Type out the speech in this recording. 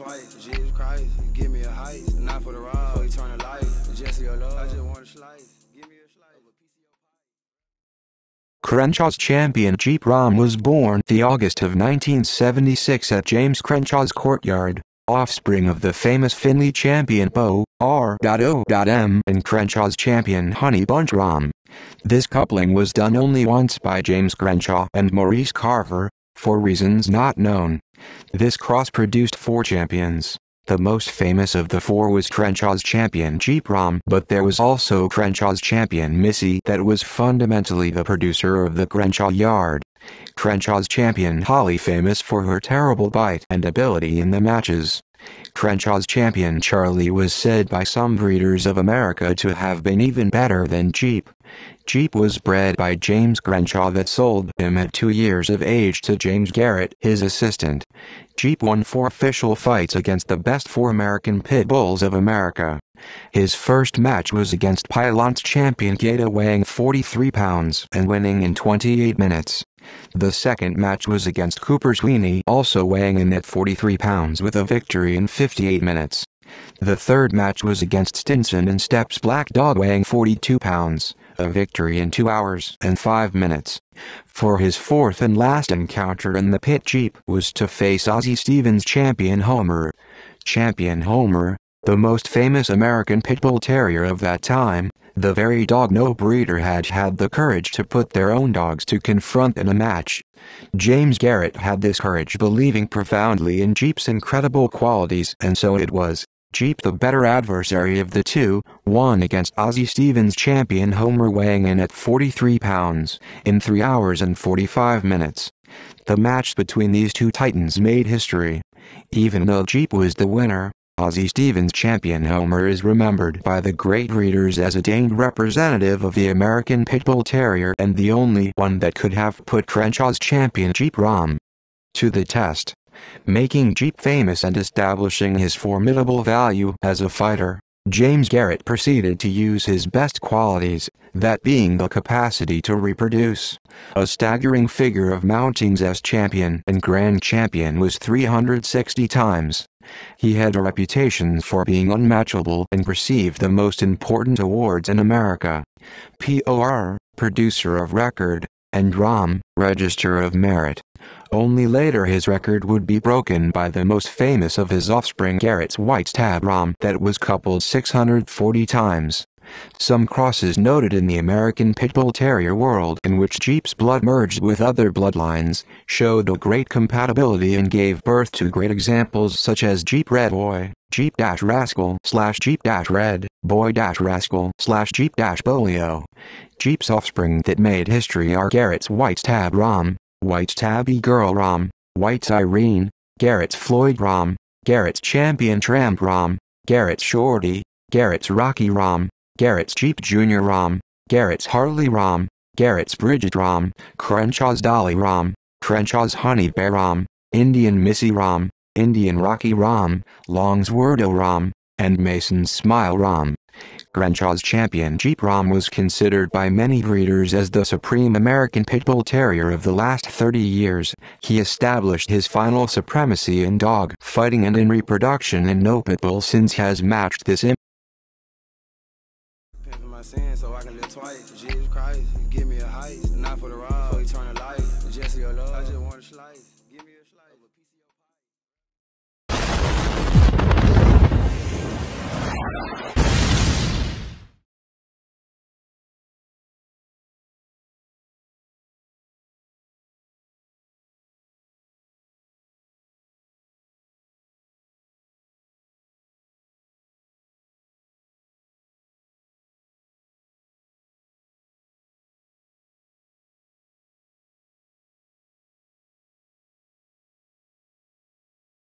twice. Jesus Christ, give me a heist. Not for the ride, for eternal life. Just your love, I just want a slice. Give me a slice. Crenshaw's champion Jeep Rom was born the August of 1976 at James Crenshaw's courtyard, offspring of the famous Finley champion Bo R.O.M. and Crenshaw's champion Honey Bunch Rom. This coupling was done only once by James Crenshaw and Maurice Carver, for reasons not known. This cross produced four champions. The most famous of the four was Crenshaw's champion Jeep Rom, but there was also Crenshaw's champion Missy that was fundamentally the producer of the Crenshaw yard. Crenshaw's champion Holly famous for her terrible bite and ability in the matches. Crenshaw's champion Charlie was said by some breeders of America to have been even better than Jeep. Jeep was bred by James Crenshaw that sold him at two years of age to James Garrett, his assistant. Jeep won four official fights against the best four American pit bulls of America. His first match was against Pylons champion Gaeta weighing 43 pounds and winning in 28 minutes. The second match was against Cooper Sweeney also weighing in at 43 pounds with a victory in 58 minutes. The third match was against Stinson and Steps Black Dog weighing 42 pounds, a victory in 2 hours and 5 minutes. For his fourth and last encounter in the pit Jeep was to face Ozzie Stevens champion Homer. Champion Homer, the most famous American pit bull terrier of that time, the very dog no breeder had had the courage to put their own dogs to confront in a match. James Garrett had this courage believing profoundly in Jeep's incredible qualities and so it was. Jeep the better adversary of the two, won against Ozzie Stevens champion Homer weighing in at 43 pounds, in 3 hours and 45 minutes. The match between these two titans made history. Even though Jeep was the winner, Ozzie Stevens champion Homer is remembered by the great readers as a danged representative of the American Pit Bull Terrier and the only one that could have put Crenshaw's champion Jeep Rom to the test, making Jeep famous and establishing his formidable value as a fighter. James Garrett proceeded to use his best qualities, that being the capacity to reproduce. A staggering figure of mountings as champion and grand champion was 360 times. He had a reputation for being unmatchable and received the most important awards in America. POR, Producer of Record, and ROM, Register of Merit. Only later his record would be broken by the most famous of his offspring Garrett's White Tab Rom that was coupled 640 times. Some crosses noted in the American Pit Bull Terrier world in which Jeep's blood merged with other bloodlines showed a great compatibility and gave birth to great examples such as Jeep Red Boy, Jeep Dash Rascal slash Jeep Dash Red, Boy Dash Rascal slash Jeep Dash Bolio. Jeep's offspring that made history are Garrett's White Tab Rom, White Tabby Girl Rom, White's Irene, Garrett's Floyd Rom, Garrett's Champion Tramp Rom, Garrett's Shorty, Garrett's Rocky Rom, Garrett's Jeep Junior Rom, Garrett's Harley Rom, Garrett's Bridget Rom, Crenshaw's Dolly Rom, Crenshaw's Honey Bear Rom, Indian Missy Rom, Indian Rocky Rom, Long's Wordo Rom, and Mason's Smile Rom. Crenshaw's champion Jeep Rom was considered by many breeders as the supreme American Pit Bull Terrier of the last 30 years. He established his final supremacy in dog fighting and in reproduction and no pit bull since has matched this twice. Jesus Christ, give me a heist. Not for the ride, for eternal life. Just your love. I just want a slice. Give me a slice.